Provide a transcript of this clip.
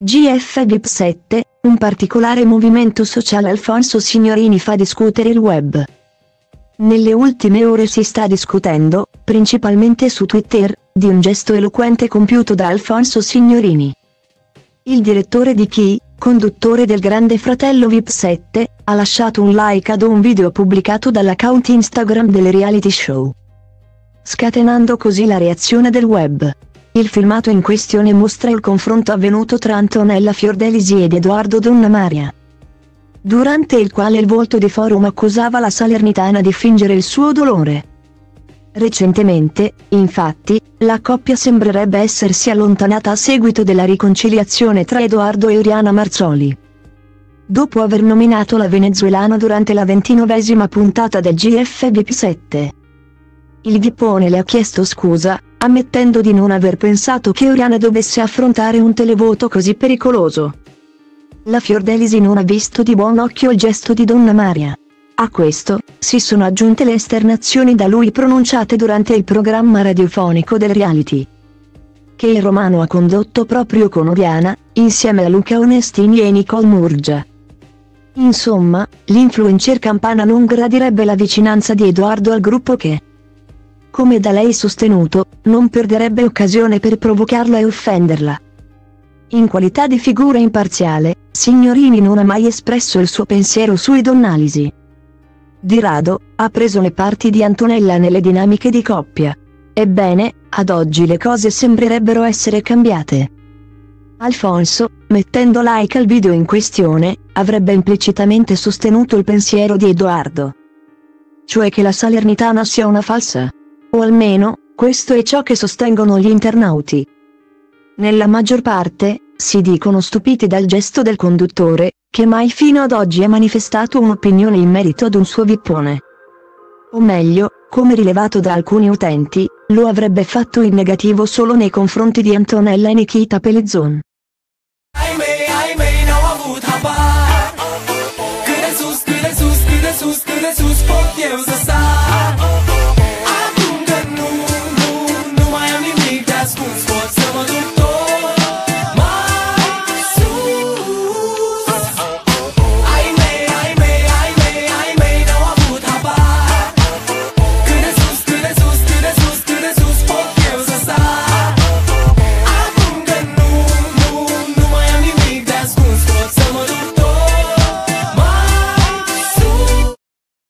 GF VIP 7, un particolare movimento sociale Alfonso Signorini fa discutere il web. Nelle ultime ore si sta discutendo, principalmente su Twitter, di un gesto eloquente compiuto da Alfonso Signorini. Il direttore di Chi, conduttore del Grande Fratello VIP 7, ha lasciato un like ad un video pubblicato dall'account Instagram delle reality show. Scatenando così la reazione del web. Il filmato in questione mostra il confronto avvenuto tra Antonella Fiordelisi ed Edoardo Donnamaria. Durante il quale il volto di forum accusava la salernitana di fingere il suo dolore. Recentemente, infatti, la coppia sembrerebbe essersi allontanata a seguito della riconciliazione tra Edoardo e Oriana Marzoli. Dopo aver nominato la venezuelana durante la ventinovesima puntata del GF VIP 7. Il Vipone le ha chiesto scusa, ammettendo di non aver pensato che Oriana dovesse affrontare un televoto così pericoloso. La Fiordelisi non ha visto di buon occhio il gesto di Donna Maria. A questo, si sono aggiunte le esternazioni da lui pronunciate durante il programma radiofonico del reality. Che il romano ha condotto proprio con Oriana, insieme a Luca Onestini e Nicole Murgia. Insomma, l'influencer campana non gradirebbe la vicinanza di Edoardo al gruppo che, come da lei sostenuto, non perderebbe occasione per provocarla e offenderla. In qualità di figura imparziale, Signorini non ha mai espresso il suo pensiero sui Donnalisi. Di rado, ha preso le parti di Antonella nelle dinamiche di coppia. Ebbene, ad oggi le cose sembrerebbero essere cambiate. Alfonso, mettendo like al video in questione, avrebbe implicitamente sostenuto il pensiero di Edoardo. Cioè che la Salernitana sia una falsa. O almeno, questo è ciò che sostengono gli internauti. Nella maggior parte, si dicono stupiti dal gesto del conduttore, che mai fino ad oggi ha manifestato un'opinione in merito ad un suo vippone. O meglio, come rilevato da alcuni utenti, lo avrebbe fatto in negativo solo nei confronti di Antonella e Nikita Pelezzon. Cât